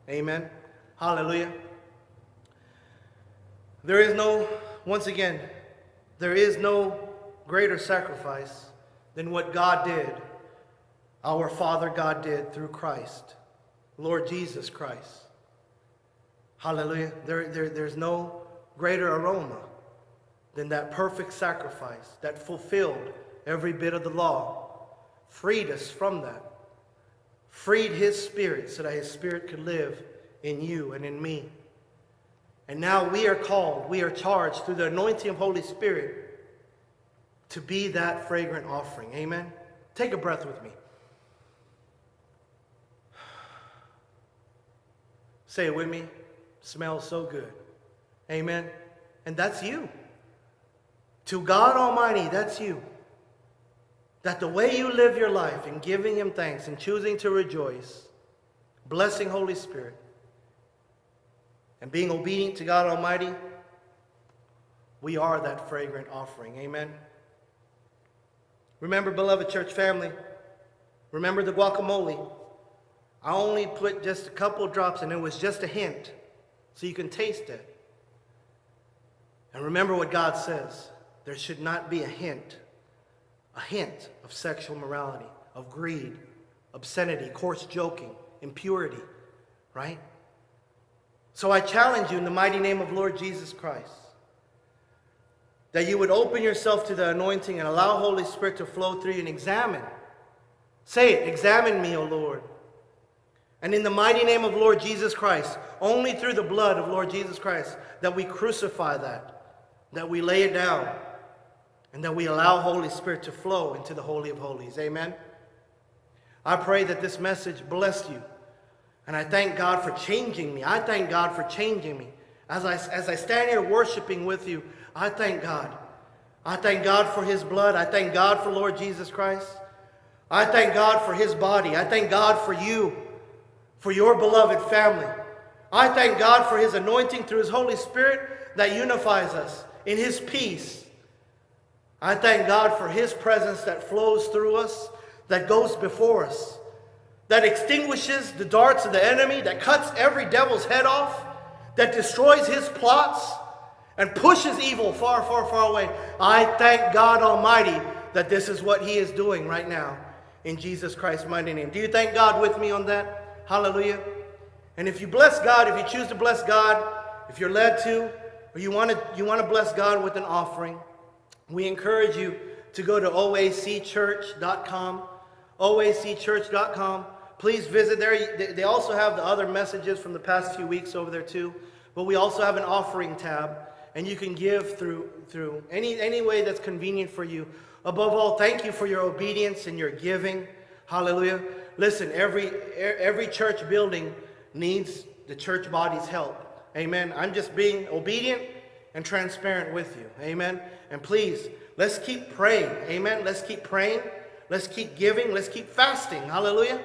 [SPEAKER 1] Amen? Hallelujah. There is no, once again, there is no greater sacrifice than what God did, our Father God did through Christ, Lord Jesus Christ. Hallelujah. There, there, there's no greater aroma than that perfect sacrifice that fulfilled every bit of the law, freed us from that, freed his spirit so that his spirit could live in you and in me. And now we are called, we are charged through the anointing of Holy Spirit to be that fragrant offering. Amen. Take a breath with me. Say it with me smells so good. Amen. And that's you. To God Almighty, that's you. That the way you live your life in giving Him thanks and choosing to rejoice, blessing Holy Spirit, and being obedient to God Almighty, we are that fragrant offering. Amen. Remember, beloved church family, remember the guacamole. I only put just a couple drops, and it was just a hint, so you can taste it. And remember what God says there should not be a hint, a hint of sexual morality, of greed, obscenity, coarse joking, impurity, right? So I challenge you in the mighty name of Lord Jesus Christ that you would open yourself to the anointing and allow Holy Spirit to flow through you and examine. Say it, examine me, O Lord. And in the mighty name of Lord Jesus Christ, only through the blood of Lord Jesus Christ, that we crucify that, that we lay it down, and that we allow Holy Spirit to flow into the Holy of Holies. Amen. I pray that this message bless you. And I thank God for changing me. I thank God for changing me. As I, as I stand here worshiping with you, I thank God. I thank God for His blood. I thank God for Lord Jesus Christ. I thank God for His body. I thank God for you, for your beloved family. I thank God for His anointing through His Holy Spirit that unifies us in His peace. I thank God for His presence that flows through us, that goes before us, that extinguishes the darts of the enemy, that cuts every devil's head off, that destroys his plots and pushes evil far, far, far away. I thank God Almighty that this is what He is doing right now in Jesus Christ's mighty name. Do you thank God with me on that? Hallelujah. And if you bless God, if you choose to bless God, if you're led to, or you want to, you want to bless God with an offering, we encourage you to go to oacchurch.com, oacchurch.com. Please visit there. They also have the other messages from the past few weeks over there too. But we also have an offering tab, and you can give through, through any, any way that's convenient for you. Above all, thank you for your obedience and your giving. Hallelujah. Listen, every, every church building needs the church body's help. Amen. I'm just being obedient and transparent with you. Amen. And please, let's keep praying. Amen. Let's keep praying. Let's keep giving. Let's keep fasting. Hallelujah.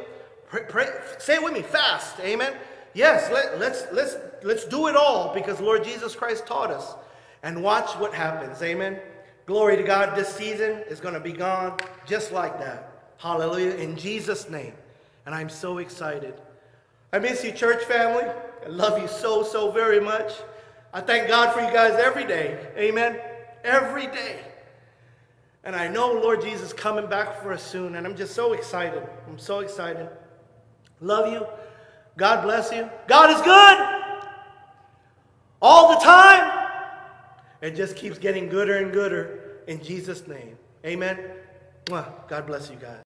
[SPEAKER 1] Pray, pray, say it with me fast. Amen. Yes, let, let's, let's, let's do it all because Lord Jesus Christ taught us. And watch what happens. Amen. Glory to God. This season is going to be gone just like that. Hallelujah. In Jesus' name. And I'm so excited. I miss you, church family. I love you so, so very much. I thank God for you guys every day. Amen. Every day. And I know Lord Jesus coming back for us soon. And I'm just so excited. I'm so excited. Love you. God bless you. God is good all the time. It just keeps getting gooder and gooder in Jesus' name. Amen. God bless you guys.